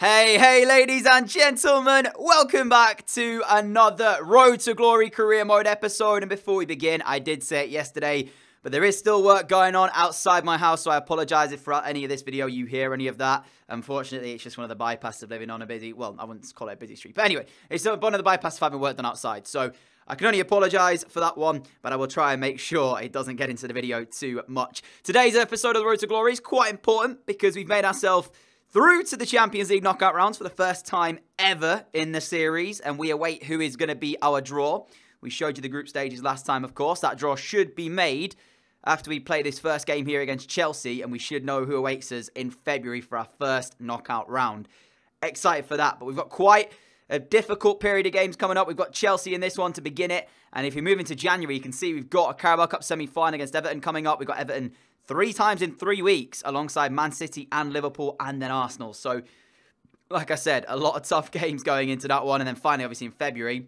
Hey, hey, ladies and gentlemen, welcome back to another Road to Glory career mode episode. And before we begin, I did say it yesterday, but there is still work going on outside my house, so I apologize if for any of this video you hear any of that. Unfortunately, it's just one of the bypasses of living on a busy, well, I wouldn't call it a busy street, but anyway, it's one of the bypasses of having work done outside. So I can only apologise for that one, but I will try and make sure it doesn't get into the video too much. Today's episode of the Road to Glory is quite important because we've made ourselves through to the Champions League knockout rounds for the first time ever in the series, and we await who is going to be our draw. We showed you the group stages last time, of course. That draw should be made after we play this first game here against Chelsea, and we should know who awaits us in February for our first knockout round. Excited for that, but we've got quite a difficult period of games coming up. We've got Chelsea in this one to begin it, and if you move into January, you can see we've got a Carabao Cup semi-final against Everton coming up. We've got Everton three times in three weeks alongside Man City and Liverpool and then Arsenal. So, like I said, a lot of tough games going into that one. And then finally, obviously, in February,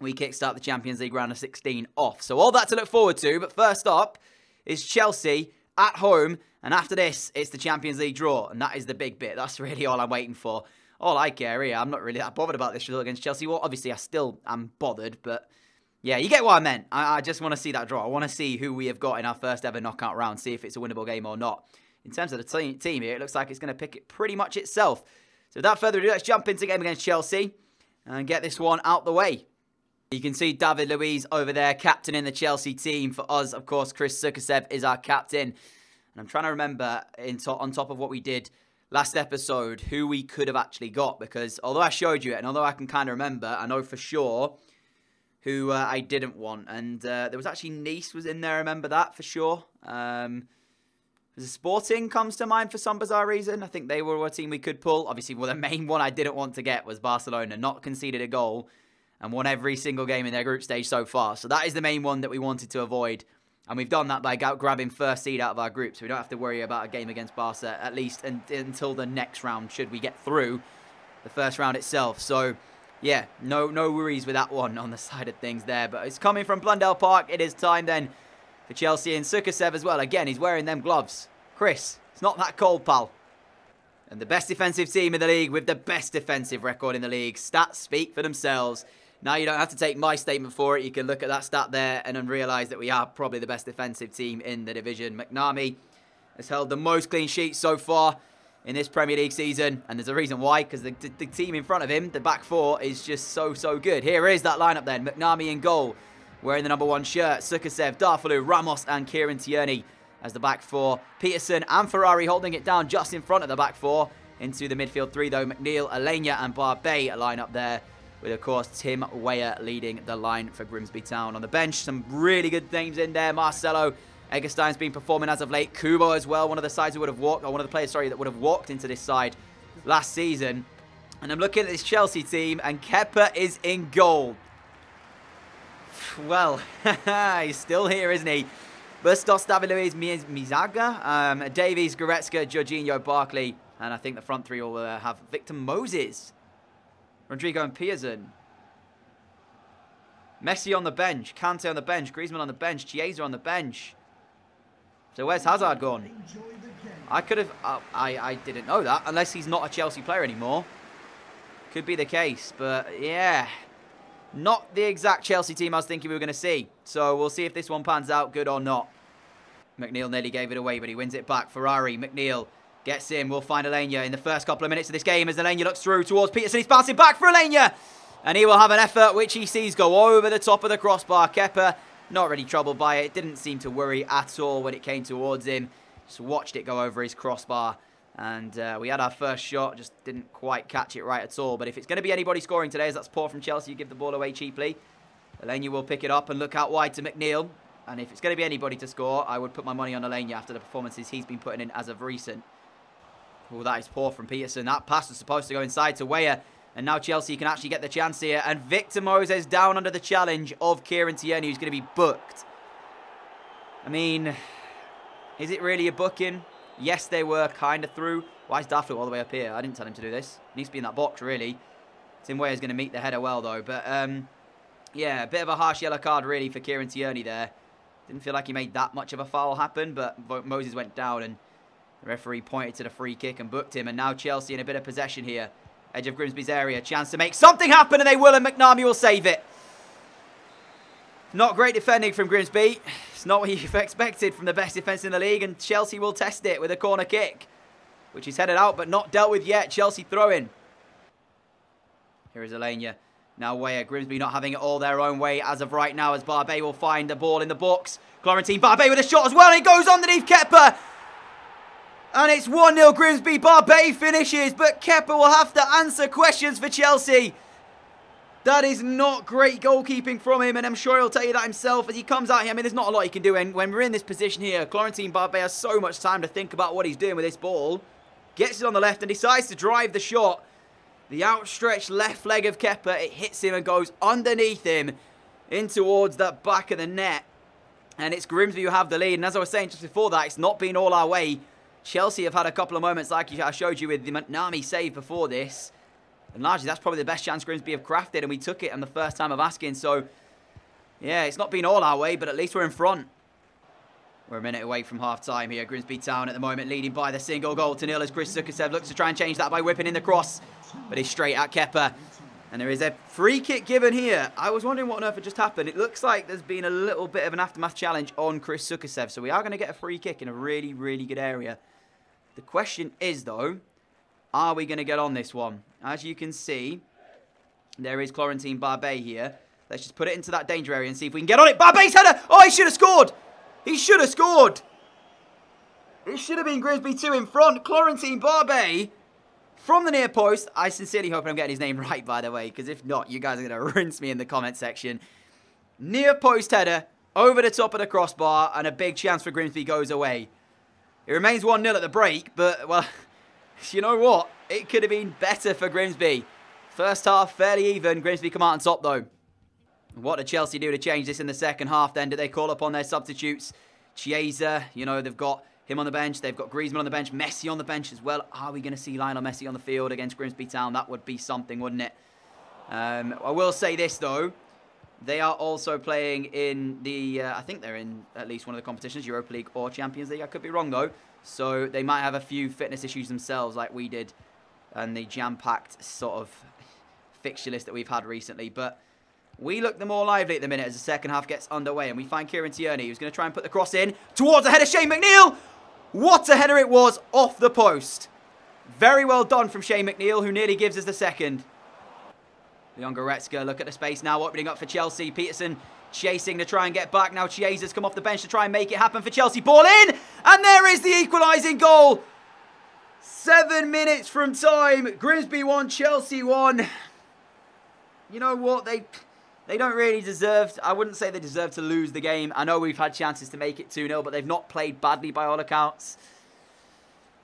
we kickstart the Champions League round of 16 off. So, all that to look forward to. But first up is Chelsea at home. And after this, it's the Champions League draw. And that is the big bit. That's really all I'm waiting for. All I care here, I'm not really that bothered about this result against Chelsea. Well, obviously, I still am bothered, but yeah, you get what I meant. I, I just want to see that draw. I want to see who we have got in our first ever knockout round, see if it's a winnable game or not. In terms of the team here, it looks like it's going to pick it pretty much itself. So without further ado, let's jump into game against Chelsea and get this one out the way. You can see David Luiz over there, captain in the Chelsea team. For us, of course, Chris Sukasev is our captain. And I'm trying to remember to on top of what we did last episode, who we could have actually got. Because although I showed you it, and although I can kind of remember, I know for sure who uh, I didn't want. And uh, there was actually Nice was in there, I remember that for sure. Um, Sporting comes to mind for some bizarre reason. I think they were a team we could pull. Obviously, well, the main one I didn't want to get was Barcelona, not conceded a goal and won every single game in their group stage so far. So that is the main one that we wanted to avoid. And we've done that by grabbing first seed out of our group. So we don't have to worry about a game against Barca, at least until the next round, should we get through the first round itself. So yeah, no no worries with that one on the side of things there. But it's coming from Blundell Park. It is time then for Chelsea and Sukasev as well. Again, he's wearing them gloves. Chris, it's not that cold, pal. And the best defensive team in the league with the best defensive record in the league. Stats speak for themselves. Now you don't have to take my statement for it. You can look at that stat there and then realise that we are probably the best defensive team in the division. McNamee has held the most clean sheets so far in this Premier League season. And there's a reason why, because the, the, the, team in front of him, the back four, is just so, so good. Here is that lineup then. McNamee in goal, wearing the number one shirt. Sukasev, Darfalu, Ramos and Kieran Tierney as the back four. Peterson and Ferrari holding it down just in front of the back four. Into the midfield three, though. McNeil, Aleñá and Barbet line up there. With, of course, Tim Weah leading the line for Grimsby Town. On the bench, some really good names in there. Marcelo Eggestein's been performing as of late. Kubo as well, one of the sides who would have walked, or one of the players, sorry, that would have walked into this side last season. And I'm looking at this Chelsea team, and Kepa is in goal. Well, he's still here, isn't he? Bustos, David Luiz, Meazza, um, Davies, Goretzka, Jorginho, Barkley, and I think the front three will uh, have Victor Moses, Rodrigo and Pearson. Messi on the bench, Kante on the bench, Griezmann on the bench, Chiesa on the bench. So where's Hazard gone? I could have... Uh, I, I didn't know that. Unless he's not a Chelsea player anymore. Could be the case. But, yeah. Not the exact Chelsea team I was thinking we were going to see. So we'll see if this one pans out good or not. McNeil nearly gave it away, but he wins it back. Ferrari, McNeil gets in. We'll find Aleñá in the first couple of minutes of this game as Aleñá looks through towards Peterson. He's bouncing back for Aleñá. And he will have an effort which he sees go over the top of the crossbar. Kepa not really troubled by it. Didn't seem to worry at all when it came towards him. Just watched it go over his crossbar. And uh, we had our first shot, just didn't quite catch it right at all. But if it's going to be anybody scoring today, as that's poor from Chelsea, you give the ball away cheaply. Aleñá will pick it up and look out wide to McNeil. And if it's going to be anybody to score, I would put my money on Aleñá after the performances he's been putting in as of recent. Oh, that is poor from Peterson. That pass was supposed to go inside to Weah. And now Chelsea can actually get the chance here. And Victor Moses down under the challenge of Kieran Tierney, who's going to be booked. I mean, is it really a booking? Yes, they were kind of through. Why is Dafflu all the way up here? I didn't tell him to do this. He needs to be in that box, really. Tim Weah is going to meet the header well, though. But, um, yeah, a bit of a harsh yellow card, really, for Kieran Tierney there. Didn't feel like he made that much of a foul happen, but Moses went down and The referee pointed to the free kick and booked him, and now Chelsea in a bit of possession here. Edge of Grimsby's area, chance to make something happen, and they will, and McNamee will save it. Not great defending from Grimsby. It's not what you've expected from the best defence in the league, and Chelsea will test it with a corner kick, which is headed out, but not dealt with yet. Chelsea throwing. Here is Aleñá. Now Weah, Grimsby not having it all their own way as of right now as Barbet will find the ball in the box. Florentine Barbet with a shot as well, it goes underneath Kepa. And it's 1-0 Grimsby. Barbet finishes, but Kepa will have to answer questions for Chelsea. That is not great goalkeeping from him, and I'm sure he'll tell you that himself as he comes out here. I mean, there's not a lot he can do, when we're in this position here, Florentine Barbet has so much time to think about what he's doing with this ball. Gets it on the left and decides to drive the shot. The outstretched left leg of Kepa, it hits him and goes underneath him in towards that back of the net. And it's Grimsby who have the lead. And as I was saying just before that, it's not been all our way. Chelsea have had a couple of moments like I showed you with the McNamee save before this. And largely, that's probably the best chance Grimsby have crafted, and we took it on the first time of asking. So, yeah, it's not been all our way, but at least we're in front. We're a minute away from half-time here. Grimsby Town at the moment leading by the single goal to nil as Chris Sukasev looks to try and change that by whipping in the cross. But he's straight at Kepa. And there is a free kick given here. I was wondering what on earth had just happened. It looks like there's been a little bit of an aftermath challenge on Chris Sukasev. So we are going to get a free kick in a really, really good area. The question is, though, are we going to get on this one? As you can see, there is Florentine Barbet here. Let's just put it into that danger area and see if we can get on it. Barbet's header! Oh, he should have scored! He should have scored! It should have been Grimsby 2 in front. Florentine Barbet from the near post. I sincerely hope I'm getting his name right, by the way, because if not, you guys are going to rinse me in the comment section. Near post header, over the top of the crossbar, and a big chance for Grimsby goes away. It remains 1-0 at the break, but, well, you know what? It could have been better for Grimsby. First half, fairly even. Grimsby come out on top, though. What did Chelsea do to change this in the second half, then? Did they call upon their substitutes? Chiesa, you know, they've got him on the bench. They've got Griezmann on the bench. Messi on the bench as well. Are we going to see Lionel Messi on the field against Grimsby Town? That would be something, wouldn't it? Um, I will say this, though. They are also playing in the, uh, I think they're in at least one of the competitions, Europa League or Champions League. I could be wrong, though. So they might have a few fitness issues themselves like we did and the jam-packed sort of fixture list that we've had recently. But we look the more lively at the minute as the second half gets underway. And we find Kieran Tierney, who's going to try and put the cross in towards the header. Shane McNeil! What a header it was off the post. Very well done from Shane McNeil, who nearly gives us the second. Leon Goretzka, look at the space now, opening up for Chelsea. Peterson chasing to try and get back. Now Chiesa's come off the bench to try and make it happen for Chelsea. Ball in, and there is the equalising goal. Seven minutes from time. Grimsby won, Chelsea won. You know what? They they don't really deserve, I wouldn't say they deserve to lose the game. I know we've had chances to make it 2-0, but they've not played badly by all accounts.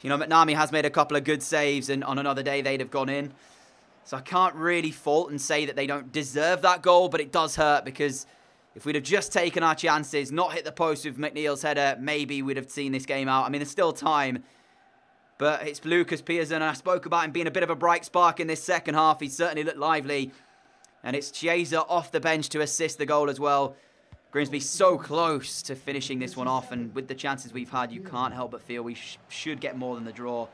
You know, McNamee has made a couple of good saves, and on another day they'd have gone in. So I can't really fault and say that they don't deserve that goal, but it does hurt because if we'd have just taken our chances, not hit the post with McNeil's header, maybe we'd have seen this game out. I mean, there's still time. But it's Lucas Pearson. I spoke about him being a bit of a bright spark in this second half. He certainly looked lively. And it's Chiesa off the bench to assist the goal as well. Grimsby so close to finishing this one off. And with the chances we've had, you can't help but feel we sh should get more than the draw.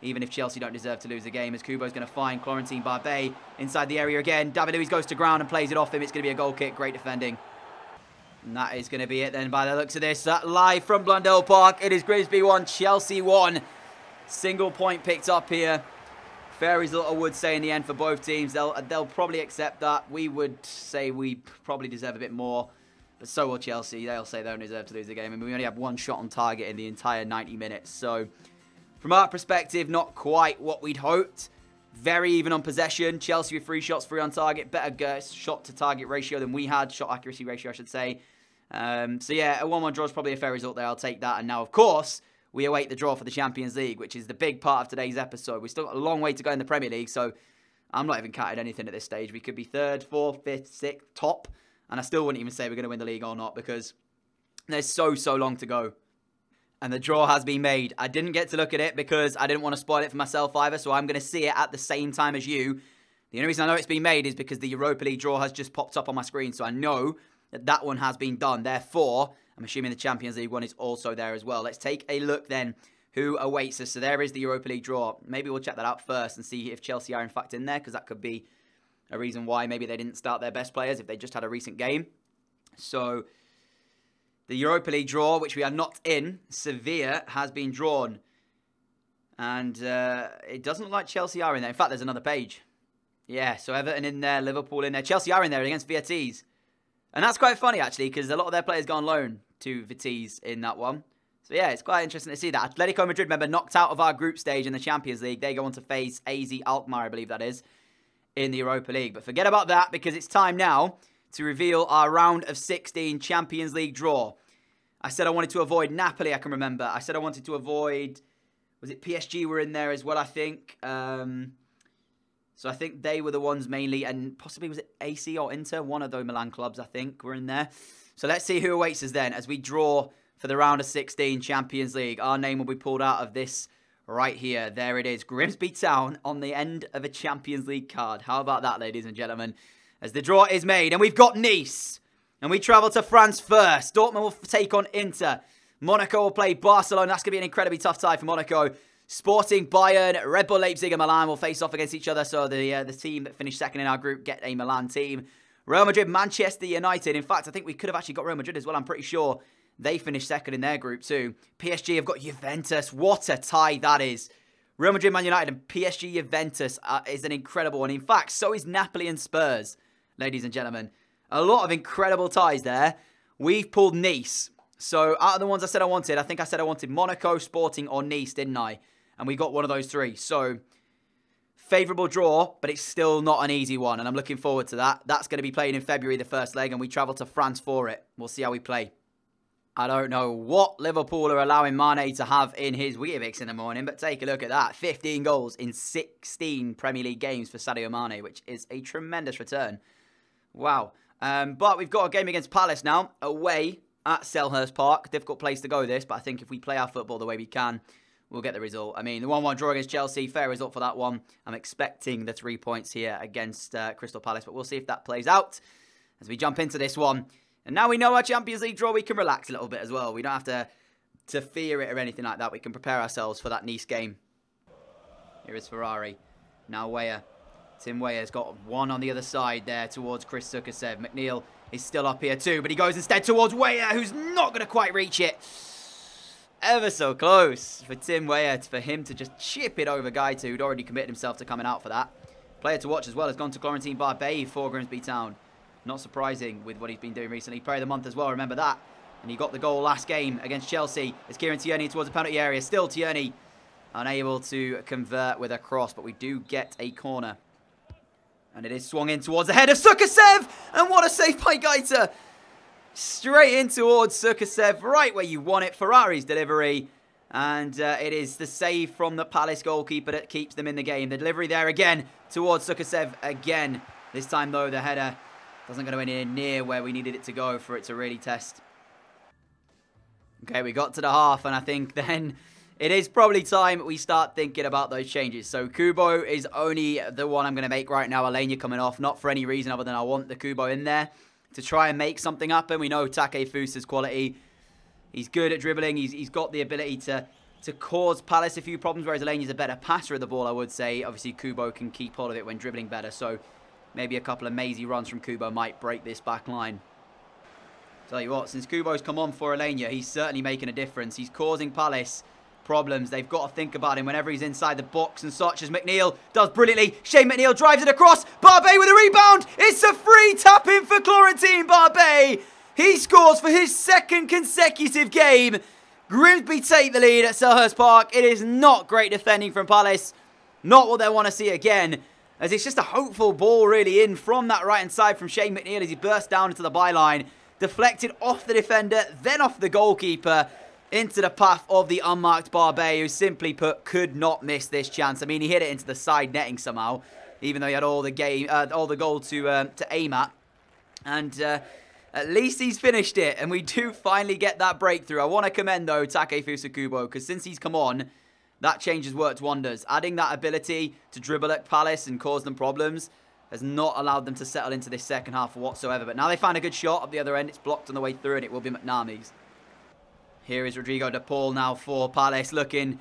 Even if Chelsea don't deserve to lose the game. As Kubo's going to find Florentine Barbet inside the area again. David Luiz goes to ground and plays it off him. It's going to be a goal kick. Great defending. And that is going to be it then by the looks of this. That live from Blundell Park. It is Grimsby 1, Chelsea 1. Single point picked up here. Fair result, I would say, in the end for both teams. They'll, they'll probably accept that. We would say we probably deserve a bit more. But so will Chelsea. They'll say they don't deserve to lose the game. And we only have one shot on target in the entire 90 minutes. So, from our perspective, not quite what we'd hoped. Very even on possession. Chelsea with three shots, three on target. Better shot to target ratio than we had. Shot accuracy ratio, I should say. Um, so yeah, a 1-1 draw is probably a fair result there. I'll take that. And now, of course, we await the draw for the Champions League, which is the big part of today's episode. We've still got a long way to go in the Premier League, so I'm not even counting anything at this stage. We could be third, fourth, fifth, sixth, top, and I still wouldn't even say we're going to win the league or not because there's so, so long to go. And the draw has been made. I didn't get to look at it because I didn't want to spoil it for myself either, so I'm going to see it at the same time as you. The only reason I know it's been made is because the Europa League draw has just popped up on my screen, so I know that that one has been done. Therefore, I'm assuming the Champions League one is also there as well. Let's take a look then who awaits us. So there is the Europa League draw. Maybe we'll check that out first and see if Chelsea are in fact in there because that could be a reason why maybe they didn't start their best players if they just had a recent game. So the Europa League draw, which we are not in, Sevilla has been drawn. And uh, it doesn't look like Chelsea are in there. In fact, there's another page. Yeah, so Everton in there, Liverpool in there. Chelsea are in there against Betis. And that's quite funny, actually, because a lot of their players go on loan to Betis in that one. So, yeah, it's quite interesting to see that. Atletico Madrid, remember, knocked out of our group stage in the Champions League. They go on to face AZ Alkmaar, I believe that is, in the Europa League. But forget about that, because it's time now to reveal our round of 16 Champions League draw. I said I wanted to avoid Napoli, I can remember. I said I wanted to avoid, was it PSG were in there as well, I think. Um, so I think they were the ones mainly, and possibly was it AC or Inter? One of those Milan clubs, I think, were in there. So let's see who awaits us then as we draw for the round of 16 Champions League. Our name will be pulled out of this right here. There it is. Grimsby Town on the end of a Champions League card. How about that, ladies and gentlemen? As the draw is made, and we've got Nice. And we travel to France first. Dortmund will take on Inter. Monaco will play Barcelona. That's going to be an incredibly tough tie for Monaco. Sporting, Bayern, Red Bull Leipzig and Milan will face off against each other. So the uh, the team that finished second in our group get a Milan team. Real Madrid, Manchester United. In fact, I think we could have actually got Real Madrid as well. I'm pretty sure they finished second in their group too. PSG have got Juventus. What a tie that is. Real Madrid, Man United and PSG Juventus uh, is an incredible one. In fact, so is Napoli and Spurs, ladies and gentlemen. A lot of incredible ties there. We've pulled Nice. So out of the ones I said I wanted, I think I said I wanted Monaco, Sporting, or Nice, didn't I? and we got one of those three. So, favourable draw, but it's still not an easy one, and I'm looking forward to that. That's going to be played in February, the first leg, and we travel to France for it. We'll see how we play. I don't know what Liverpool are allowing Mane to have in his Weetabix in the morning, but take a look at that. 15 goals in 16 Premier League games for Sadio Mane, which is a tremendous return. Wow. Um, but we've got a game against Palace now, away at Selhurst Park. Difficult place to go this, but I think if we play our football the way we can, we'll get the result. I mean, the 1 1 draw against Chelsea, fair result for that one. I'm expecting the three points here against uh, Crystal Palace, but we'll see if that plays out as we jump into this one. And now we know our Champions League draw, we can relax a little bit as well. We don't have to, to fear it or anything like that. We can prepare ourselves for that Nice game. Here is Ferrari. Now Weah. Tim Weah's got one on the other side there towards Chris Sukasev. McNeil is still up here too, but he goes instead towards Weah, who's not going to quite reach it ever so close for Tim Weah for him to just chip it over Guaita, who'd already committed himself to coming out for that. Player to watch as well has gone to Corentin Barbet for Grimsby Town. Not surprising with what he's been doing recently. Player of the month as well, remember that. And he got the goal last game against Chelsea as Kieran Tierney towards the penalty area. Still Tierney unable to convert with a cross, but we do get a corner. And it is swung in towards the head of Sukasev! And what a save by Guaita! straight in towards Sukasev, right where you want it. Ferrari's delivery. And uh, it is the save from the Palace goalkeeper that keeps them in the game. The delivery there again towards Sukasev again. This time, though, the header doesn't go anywhere near where we needed it to go for it to really test. Okay, we got to the half, and I think then it is probably time we start thinking about those changes. So Kubo is only the one I'm going to make right now. Aleñá coming off, not for any reason other than I want the Kubo in there to try and make something happen. We know Takefusa's quality. He's good at dribbling. He's, he's got the ability to, to cause Palace a few problems, whereas Aleñá's a better passer of the ball, I would say. Obviously, Kubo can keep hold of it when dribbling better, so maybe a couple of mazy runs from Kubo might break this back line. Tell you what, since Kubo's come on for Aleñá, he's certainly making a difference. He's causing Palace problems. They've got to think about him whenever he's inside the box and such as McNeil does brilliantly. Shane McNeil drives it across. Barbet with a rebound. It's a free tap in for Corentin Barbet. He scores for his second consecutive game. Grimsby take the lead at Selhurst Park. It is not great defending from Palace. Not what they want to see again. As it's just a hopeful ball really in from that right hand side from Shane McNeil as he bursts down into the byline. Deflected off the defender, then off the goalkeeper into the path of the unmarked Barbet, who simply put could not miss this chance. I mean, he hit it into the side netting somehow, even though he had all the game, uh, all the goal to um, to aim at. And uh, at least he's finished it, and we do finally get that breakthrough. I want to commend though Takefusa Kubo because since he's come on, that change has worked wonders. Adding that ability to dribble at Palace and cause them problems has not allowed them to settle into this second half whatsoever. But now they find a good shot up the other end. It's blocked on the way through, and it will be McNamee's. Here is Rodrigo de Paul now for Palace looking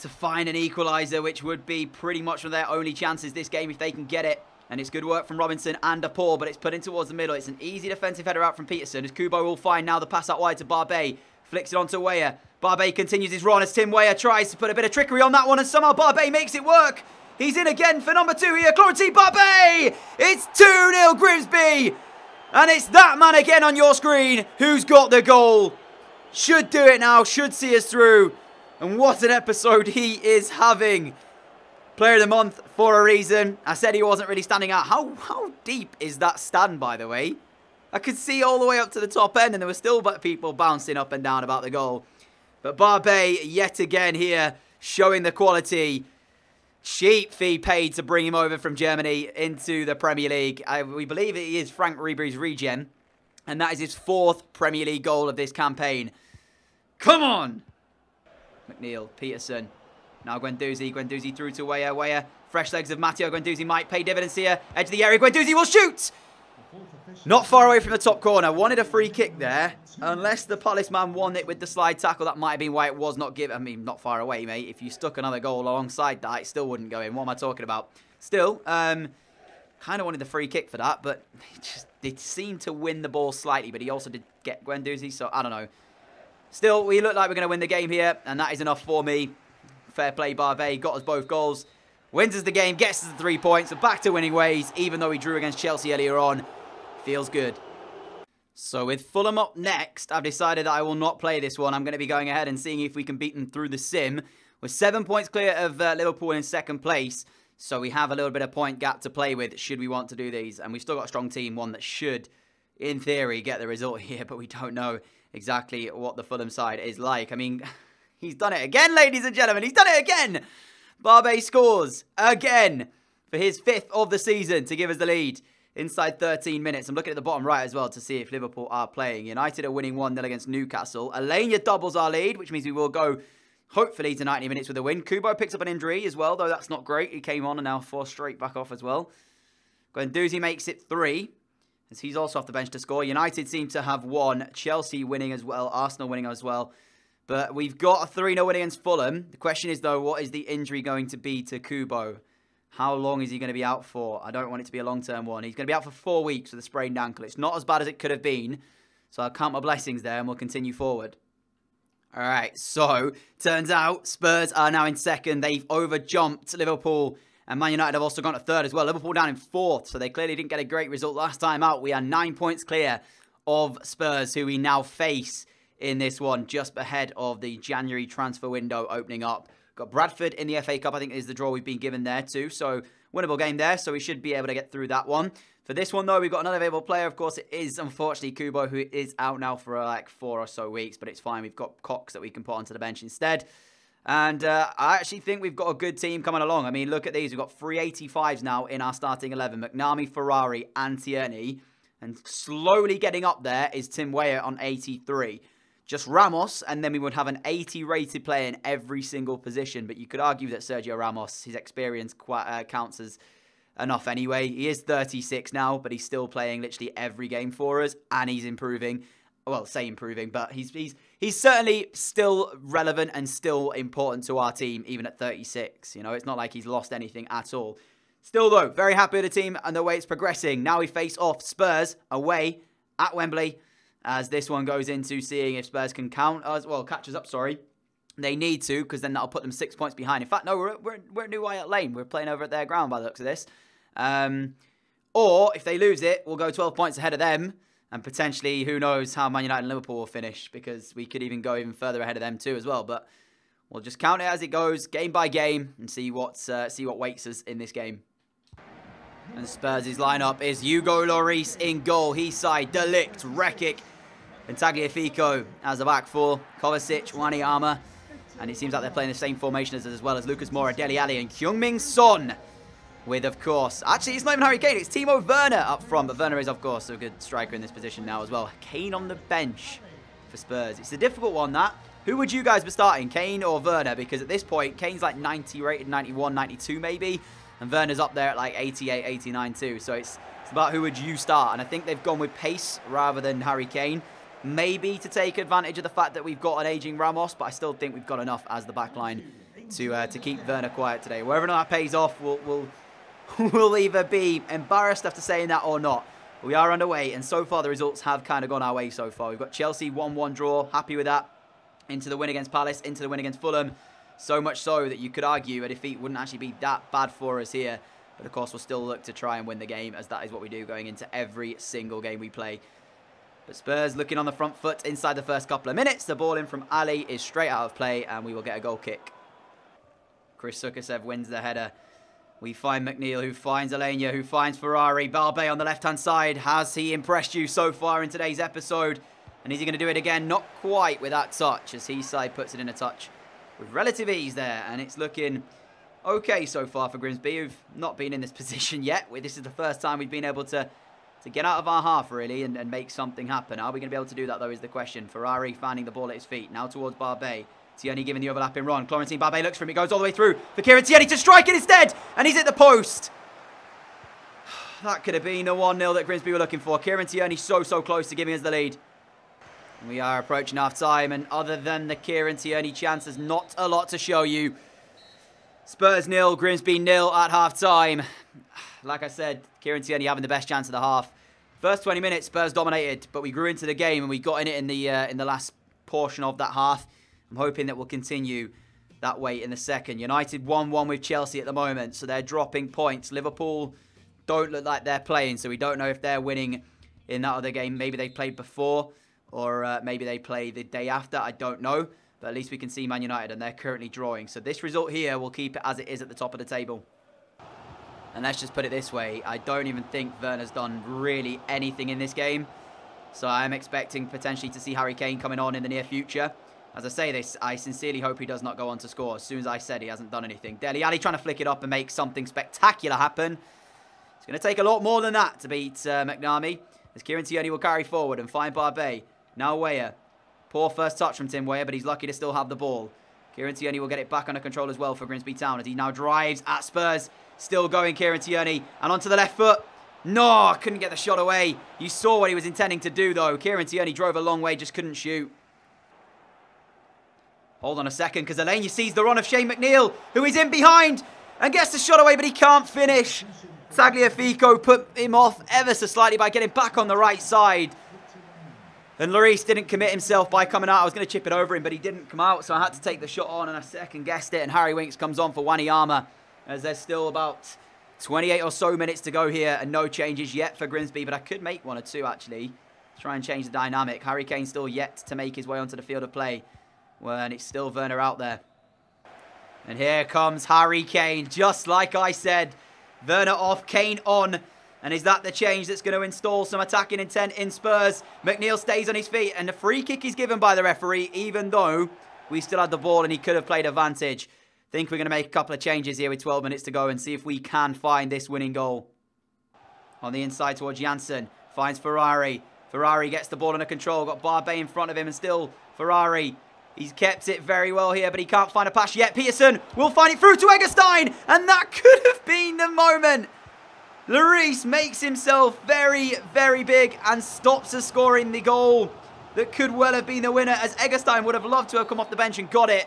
to find an equaliser, which would be pretty much one of their only chances this game if they can get it. And it's good work from Robinson and De Paul, but it's put in towards the middle. It's an easy defensive header out from Peterson as Kubo will find now the pass out wide to Barbet. Flicks it onto Weah. Barbet continues his run as Tim Weah tries to put a bit of trickery on that one and somehow Barbet makes it work. He's in again for number two here, Clementine Barbet! It's 2-0 Grimsby! And it's that man again on your screen who's got the goal. Should do it now, should see us through. And what an episode he is having. Player of the month for a reason. I said he wasn't really standing out. How, how deep is that stand, by the way? I could see all the way up to the top end and there were still people bouncing up and down about the goal. But Barbet, yet again here, showing the quality. Cheap fee paid to bring him over from Germany into the Premier League. I, we believe he is Franck Ribery's regen. And that is his fourth Premier League goal of this campaign. Come on! McNeil, Peterson. Now Guendouzi, Guendouzi through to Weah, Weah. Fresh legs of Matteo Guendouzi might pay dividends here. Edge of the area, Guendouzi will shoot! Not far away from the top corner. Wanted a free kick there. Unless the Palace man won it with the slide tackle, that might have been why it was not given. I mean, not far away, mate. If you stuck another goal alongside that, it still wouldn't go in. What am I talking about? Still, um, kind of wanted the free kick for that, but it just did seem to win the ball slightly, but he also did get Guendouzi, so I don't know. Still, we look like we're going to win the game here, and that is enough for me. Fair play, Barbet. Got us both goals. Wins us the game, gets us the three points. Back to winning ways, even though we drew against Chelsea earlier on. Feels good. So with Fulham up next, I've decided that I will not play this one. I'm going to be going ahead and seeing if we can beat them through the sim. We're seven points clear of uh, Liverpool in second place. So we have a little bit of point gap to play with should we want to do these. And we've still got a strong team, one that should, in theory, get the result here. But we don't know exactly what the Fulham side is like. I mean, he's done it again, ladies and gentlemen. He's done it again. Barbet scores again for his fifth of the season to give us the lead inside 13 minutes. I'm looking at the bottom right as well to see if Liverpool are playing. United are winning 1-0 against Newcastle. Aleñá doubles our lead, which means we will go hopefully to 90 minutes with a win. Kubo picks up an injury as well, though that's not great. He came on and now four straight back off as well. Guendouzi makes it three, as he's also off the bench to score. United seem to have won. Chelsea winning as well. Arsenal winning as well. But we've got a 3-0 win against Fulham. The question is, though, what is the injury going to be to Kubo? How long is he going to be out for? I don't want it to be a long-term one. He's going to be out for four weeks with a sprained ankle. It's not as bad as it could have been. So I'll count my blessings there and we'll continue forward. All right, so turns out Spurs are now in second. They've overjumped Liverpool and Man United have also gone to third as well. Liverpool down in fourth, so they clearly didn't get a great result last time out. We are nine points clear of Spurs, who we now face in this one, just ahead of the January transfer window opening up. Got Bradford in the FA Cup, I think is the draw we've been given there too. So winnable game there, so we should be able to get through that one. For this one, though, we've got another available player. Of course, it is, unfortunately, Kubo, who is out now for like four or so weeks, but it's fine. We've got Cox that we can put onto the bench instead. And uh, I actually think we've got a good team coming along. I mean, look at these. We've got three 85s now in our starting 11. McNamee, Ferrari, and Tierney. And slowly getting up there is Tim Weah on 83. Just Ramos, and then we would have an 80 rated player in every single position. But you could argue that Sergio Ramos, his experience quite, uh, counts as enough anyway. He is 36 now, but he's still playing literally every game for us, and he's improving. Well, say improving, but he's he's he's certainly still relevant and still important to our team, even at 36. You know, it's not like he's lost anything at all. Still, though, very happy with the team and the way it's progressing. Now we face off Spurs away at Wembley, as this one goes into seeing if Spurs can count us. Well, catch us up. Sorry. They need to, because then that'll put them six points behind. In fact, no, we're, we're, we're at New White Lane. We're playing over at their ground by the looks of this. Um, or if they lose it, we'll go 12 points ahead of them. And potentially, who knows how Man United and Liverpool will finish because we could even go even further ahead of them too as well. But we'll just count it as it goes, game by game, and see what uh, see what waits us in this game. And Spurs' lineup is Hugo Lloris in goal. He's side, De Ligt, Rekik, and Tagliafico as a back four. Kovacic, Wanyama. And it seems like they're playing the same formation as, as well as Lucas Moura, Dele Alli, and Heung-Min Son with, of course, actually, it's not even Harry Kane, it's Timo Werner up front, but Werner is, of course, a good striker in this position now as well. Kane on the bench for Spurs. It's a difficult one, that. Who would you guys be starting, Kane or Werner? Because at this point, Kane's like 90 rated, 91, 92 maybe, and Werner's up there at like 88, 89 too. So it's, it's about who would you start, and I think they've gone with pace rather than Harry Kane. maybe to take advantage of the fact that we've got an aging Ramos, but I still think we've got enough as the back line to uh, to keep Werner quiet today. Whether or not that pays off, we'll, we'll, we'll either be embarrassed after saying that or not. We are underway, and so far the results have kind of gone our way so far. We've got Chelsea 1-1 draw, happy with that. Into the win against Palace, into the win against Fulham. So much so that you could argue a defeat wouldn't actually be that bad for us here. But of course, we'll still look to try and win the game, as that is what we do going into every single game we play. But Spurs looking on the front foot inside the first couple of minutes. The ball in from Alli is straight out of play, and we will get a goal kick. Chris Sukasev wins the header. We find McNeil, who finds Aleñá, who finds Ferrari. Balbe on the left-hand side. Has he impressed you so far in today's episode? And is he going to do it again? Not quite with that touch, as he side puts it in a touch with relative ease there. And it's looking okay so far for Grimsby, who've not been in this position yet. This is the first time we've been able to, to get out of our half, really, and, and make something happen. Are we going to be able to do that, though, is the question. Ferrari finding the ball at his feet. Now towards Barbet. Tierney giving the overlapping run. Florentin Barbe looks for him. He goes all the way through for Kieran Tierney to strike it instead. And he's at the post. That could have been the 1-0 that Grimsby were looking for. Kieran Tierney so, so close to giving us the lead. We are approaching half-time. And other than the Kieran Tierney chance, there's not a lot to show you. Spurs nil, Grimsby nil at half-time. Like I said, Kieran Tierney having the best chance of the half. First 20 minutes, Spurs dominated, but we grew into the game and we got in it in the uh, in the last portion of that half. I'm hoping that we'll continue that way in the second. United 1-1 with Chelsea at the moment, so they're dropping points. Liverpool don't look like they're playing, so we don't know if they're winning in that other game. Maybe they played before, or uh, maybe they play the day after. I don't know, but at least we can see Man United, and they're currently drawing. So this result here will keep it as it is at the top of the table. And let's just put it this way. I don't even think Werner's done really anything in this game. So I'm expecting potentially to see Harry Kane coming on in the near future. As I say this, I sincerely hope he does not go on to score. As soon as I said he hasn't done anything. Dele Alli trying to flick it up and make something spectacular happen. It's going to take a lot more than that to beat uh, McNamee. As Kieran Tierney will carry forward and find Barbe. Now Weah. Poor first touch from Tim Weah, but he's lucky to still have the ball. Kieran Tierney will get it back under control as well for Grimsby Town as he now drives at Spurs. Still going Kieran Tierney. And onto the left foot. No, couldn't get the shot away. You saw what he was intending to do though. Kieran Tierney drove a long way, just couldn't shoot. Hold on a second, because Aleñá sees the run of Shane McNeil, who is in behind and gets the shot away, but he can't finish. Tagliafico put him off ever so slightly by getting back on the right side. And Lloris didn't commit himself by coming out. I was going to chip it over him, but he didn't come out, so I had to take the shot on, and I second guessed it. And Harry Winks comes on for Wanyama, as there's still about 28 or so minutes to go here, and no changes yet for Grimsby, but I could make one or two, actually. Try and change the dynamic. Harry Kane still yet to make his way onto the field of play when it's still Werner out there. And here comes Harry Kane, just like I said. Werner off, Kane on. And is that the change that's going to install some attacking intent in Spurs? McNeil stays on his feet, and the free kick is given by the referee, even though we still had the ball and he could have played advantage. think we're going to make a couple of changes here with 12 minutes to go and see if we can find this winning goal. On the inside towards Janssen, finds Ferrari. Ferrari gets the ball under control, got Barbe in front of him, and still Ferrari He's kept it very well here, but he can't find a pass yet. Peterson will find it through to Eggestein, and that could have been the moment. Lloris makes himself very, very big and stops us scoring the goal that could well have been the winner, as Eggestein would have loved to have come off the bench and got it.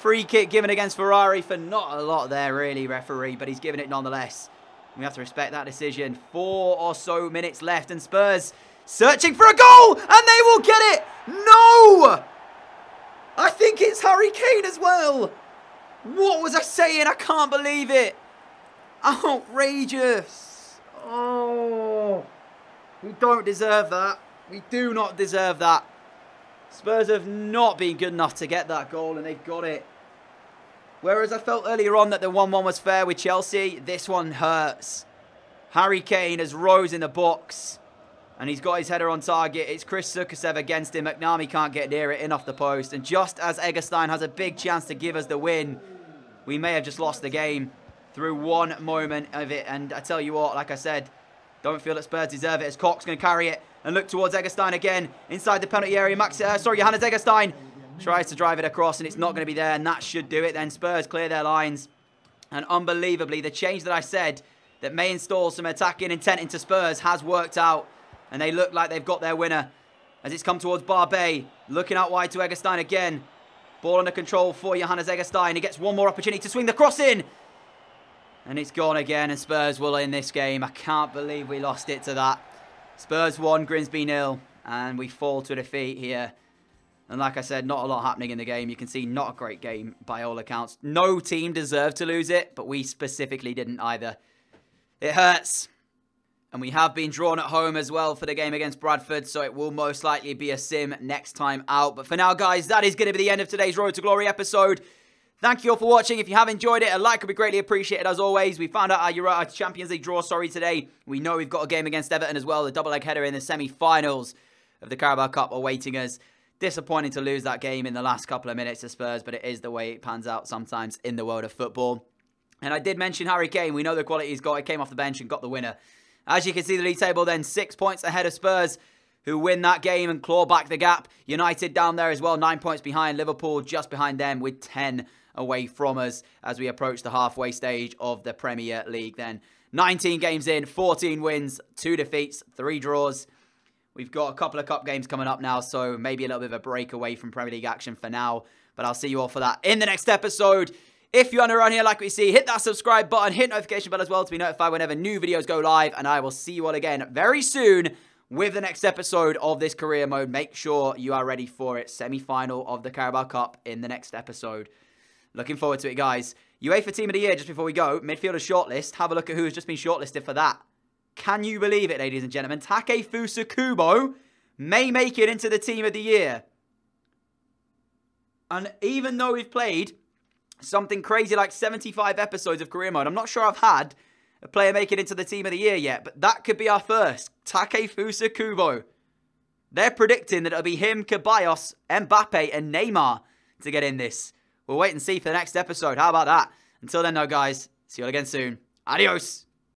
Free kick given against Ferrari for not a lot there, really, referee, but he's given it nonetheless. We have to respect that decision. Four or so minutes left, and Spurs searching for a goal, and they will get it. No! I think it's Harry Kane as well. What was I saying? I can't believe it. Outrageous. Oh. We don't deserve that. We do not deserve that. Spurs have not been good enough to get that goal and they've got it. Whereas I felt earlier on that the 1-1 was fair with Chelsea, this one hurts. Harry Kane has rose in the box. And he's got his header on target. It's Chris Sukasev against him. McNamee can't get near it, in off the post. And just as Eggestein has a big chance to give us the win, we may have just lost the game through one moment of it. And I tell you what, like I said, don't feel that Spurs deserve it as Cox going to carry it and look towards Eggestein again inside the penalty area. Max, uh, sorry, Johannes Eggestein tries to drive it across and it's not going to be there. And that should do it then. Spurs clear their lines. And unbelievably, the change that I said that may install some attacking intent into Spurs has worked out and they look like they've got their winner. as it's come towards Barbet. Looking out wide to Eggestein again. Ball under control for Johannes Eggestein. He gets one more opportunity to swing the cross in. And it's gone again, and Spurs will win this game. I can't believe we lost it to that. Spurs 1, Grimsby nil, and we fall to defeat here. And like I said, not a lot happening in the game. You can see not a great game by all accounts. No team deserved to lose it, but we specifically didn't either. It hurts. And we have been drawn at home as well for the game against Bradford, so it will most likely be a sim next time out. But for now, guys, that is going to be the end of today's Road to Glory episode. Thank you all for watching. If you have enjoyed it, a like would be greatly appreciated as always. We found out our, Euro- our Champions League draw, sorry, today. We know we've got a game against Everton as well, the double leg header in the semi-finals of the Carabao Cup awaiting us. Disappointing to lose that game in the last couple of minutes to Spurs, but it is the way it pans out sometimes in the world of football. And I did mention Harry Kane. We know the quality he's got. He came off the bench and got the winner. As you can see, the league table then six points ahead of Spurs, who win that game and claw back the gap. United down there as well, nine points behind. Liverpool just behind them with 10 away from us as we approach the halfway stage of the Premier League then. 19 games in, 14 wins, 2 defeats, 3 draws. We've got a couple of cup games coming up now, so maybe a little bit of a break away from Premier League action for now. But I'll see you all for that in the next episode. If you're on around here like we see, hit that subscribe button, hit notification bell as well to be notified whenever new videos go live. And I will see you all again very soon with the next episode of this career mode. Make sure you are ready for it. Semi-final of the Carabao Cup in the next episode. Looking forward to it, guys. UEFA Team of the Year, just before we go, midfielder shortlist. Have a look at who has just been shortlisted for that. Can you believe it, ladies and gentlemen? Takefusa Kubo may make it into the team of the year. And even though we've played something crazy like 75 episodes of career mode, I'm not sure I've had a player make it into the team of the year yet, but that could be our first. Takefusa Kubo. They're predicting that it'll be him, Ceballos, Mbappe, and Neymar to get in this. We'll wait and see for the next episode. How about that? Until then, though, guys, see you all again soon. Adios.